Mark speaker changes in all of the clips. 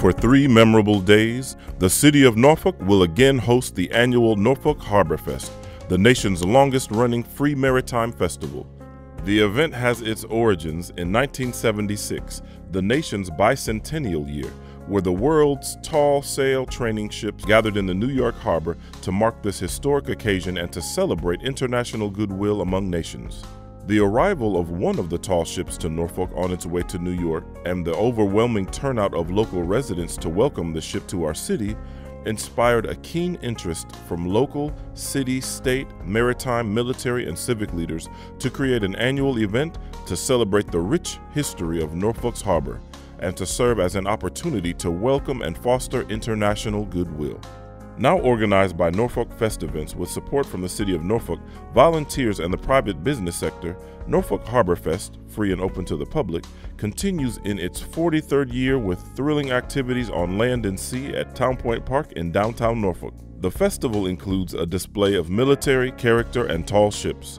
Speaker 1: For three memorable days, the city of Norfolk will again host the annual Norfolk Harborfest, the nation's longest running free maritime festival. The event has its origins in 1976, the nation's bicentennial year, where the world's tall sail training ships gathered in the New York harbor to mark this historic occasion and to celebrate international goodwill among nations. The arrival of one of the tall ships to Norfolk on its way to New York and the overwhelming turnout of local residents to welcome the ship to our city inspired a keen interest from local, city, state, maritime, military, and civic leaders to create an annual event to celebrate the rich history of Norfolk's harbor and to serve as an opportunity to welcome and foster international goodwill. Now organized by Norfolk Festevents with support from the City of Norfolk, volunteers, and the private business sector, Norfolk Harborfest, free and open to the public, continues in its 43rd year with thrilling activities on land and sea at Town Point Park in downtown Norfolk. The festival includes a display of military, character, and tall ships,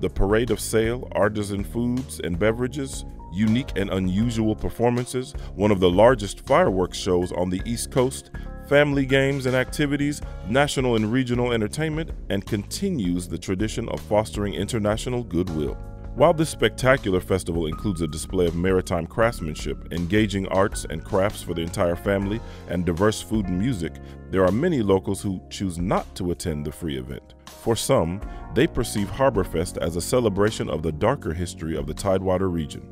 Speaker 1: the parade of sail, artisan foods and beverages, unique and unusual performances, one of the largest fireworks shows on the East Coast, family games and activities, national and regional entertainment, and continues the tradition of fostering international goodwill. While this spectacular festival includes a display of maritime craftsmanship, engaging arts and crafts for the entire family, and diverse food and music, there are many locals who choose not to attend the free event. For some, they perceive Harborfest as a celebration of the darker history of the Tidewater region,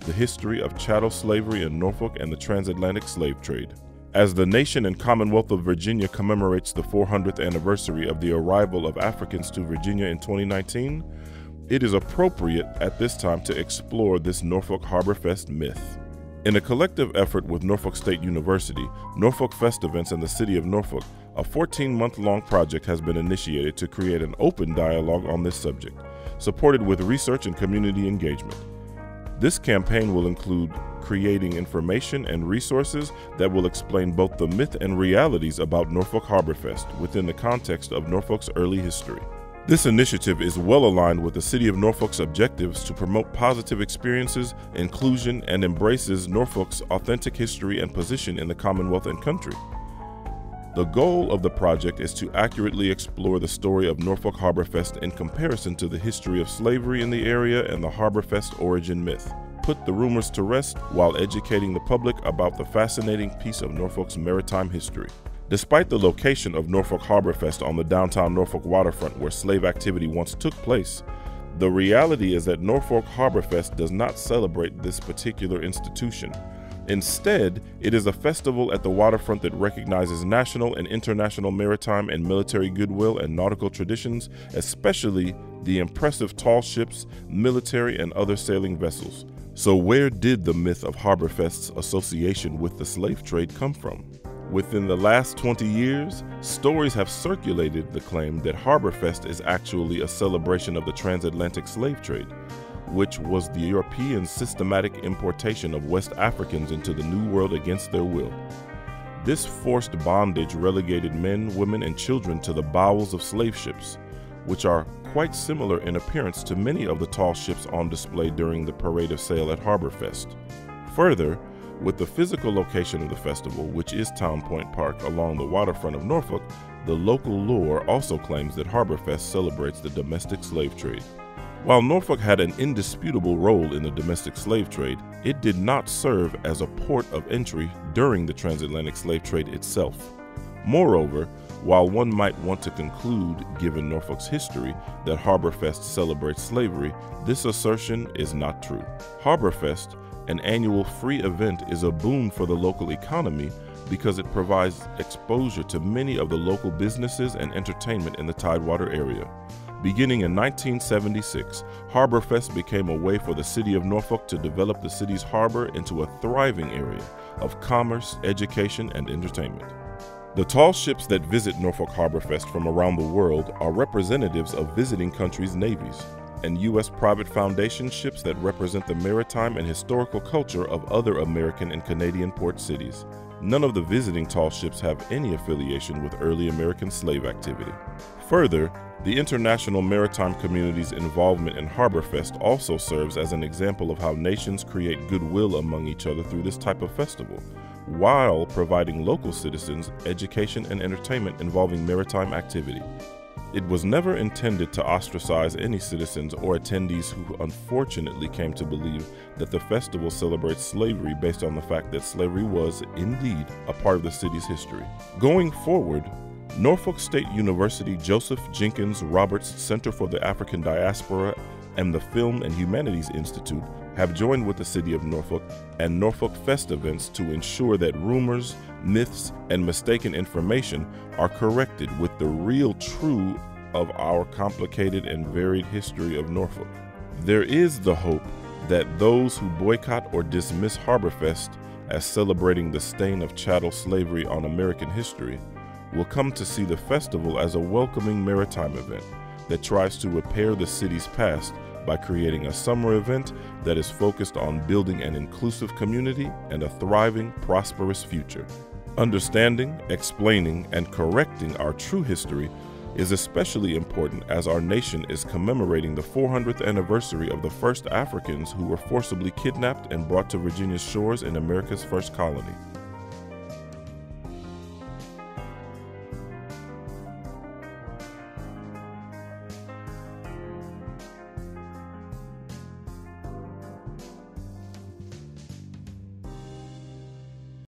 Speaker 1: the history of chattel slavery in Norfolk and the transatlantic slave trade. As the nation and Commonwealth of Virginia commemorates the 400th anniversary of the arrival of Africans to Virginia in 2019, it is appropriate at this time to explore this Norfolk Harborfest myth. In a collective effort with Norfolk State University, Norfolk Festevents, and the City of Norfolk, a 14 month long project has been initiated to create an open dialogue on this subject, supported with research and community engagement. This campaign will include creating information and resources that will explain both the myth and realities about Norfolk Harborfest within the context of Norfolk's early history. This initiative is well aligned with the City of Norfolk's objectives to promote positive experiences, inclusion, and embraces Norfolk's authentic history and position in the Commonwealth and country. The goal of the project is to accurately explore the story of Norfolk Harborfest in comparison to the history of slavery in the area and the Harborfest origin myth put the rumors to rest while educating the public about the fascinating piece of Norfolk's maritime history. Despite the location of Norfolk Harborfest on the downtown Norfolk waterfront where slave activity once took place, the reality is that Norfolk Harborfest does not celebrate this particular institution. Instead, it is a festival at the waterfront that recognizes national and international maritime and military goodwill and nautical traditions, especially the impressive tall ships, military, and other sailing vessels. So, where did the myth of Harborfest's association with the slave trade come from? Within the last 20 years, stories have circulated the claim that Harborfest is actually a celebration of the transatlantic slave trade, which was the European systematic importation of West Africans into the New World against their will. This forced bondage relegated men, women, and children to the bowels of slave ships, which are quite similar in appearance to many of the tall ships on display during the Parade of Sail at Harborfest. Further, with the physical location of the festival, which is Town Point Park along the waterfront of Norfolk, the local lore also claims that Harborfest celebrates the domestic slave trade. While Norfolk had an indisputable role in the domestic slave trade, it did not serve as a port of entry during the transatlantic slave trade itself. Moreover, while one might want to conclude, given Norfolk's history, that Harborfest celebrates slavery, this assertion is not true. Harborfest, an annual free event, is a boon for the local economy because it provides exposure to many of the local businesses and entertainment in the Tidewater area. Beginning in 1976, Harborfest became a way for the city of Norfolk to develop the city's harbor into a thriving area of commerce, education, and entertainment. The tall ships that visit Norfolk Harborfest from around the world are representatives of visiting countries' navies and U.S. private foundation ships that represent the maritime and historical culture of other American and Canadian port cities. None of the visiting tall ships have any affiliation with early American slave activity. Further, the international maritime community's involvement in Harborfest also serves as an example of how nations create goodwill among each other through this type of festival, while providing local citizens education and entertainment involving maritime activity. It was never intended to ostracize any citizens or attendees who unfortunately came to believe that the festival celebrates slavery based on the fact that slavery was, indeed, a part of the city's history. Going forward, Norfolk State University Joseph Jenkins Roberts Center for the African Diaspora and the Film and Humanities Institute have joined with the City of Norfolk and Norfolk Festevents to ensure that rumors, myths, and mistaken information are corrected with the real true of our complicated and varied history of Norfolk. There is the hope that those who boycott or dismiss Harborfest as celebrating the stain of chattel slavery on American history will come to see the festival as a welcoming maritime event that tries to repair the city's past by creating a summer event that is focused on building an inclusive community and a thriving, prosperous future. Understanding, explaining, and correcting our true history is especially important as our nation is commemorating the 400th anniversary of the first Africans who were forcibly kidnapped and brought to Virginia's shores in America's first colony.